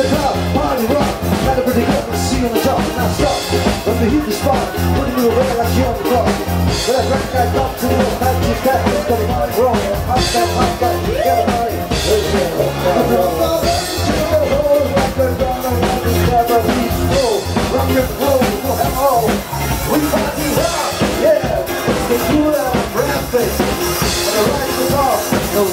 The club, party rock, got a pretty girl, see on the top, now stop. Let me hit the spot, putting you away like you on the clock. But I drank that up to the back, you got it, got a mind wrong. Hop that, hop that, you got a mind. Hey, yeah. I'm from the to the hole, rock and roll, have all. We party rock, yeah. It's the cool the right was off, no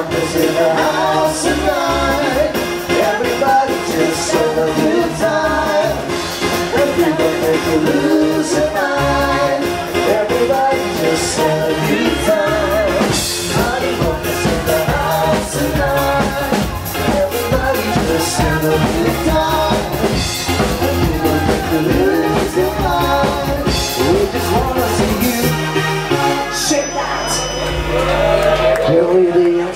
this in the house tonight. Everybody just have a good time. And people make you lose your mind. Everybody just have a good time. Want this in the house tonight. Everybody just have a good time. And people make you lose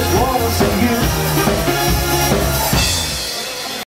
Wanna and you.